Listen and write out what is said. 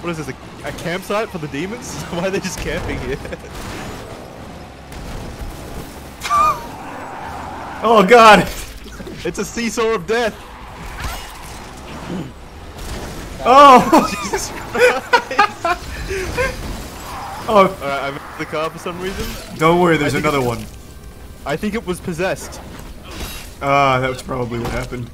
What is this, a, a campsite for the demons? Why are they just camping here? Oh god! it's a seesaw of death! Oh! Jesus Christ! Oh, Alright, I missed the car for some reason. don't worry, there's another one. I think it was possessed. Ah, that was probably what happened.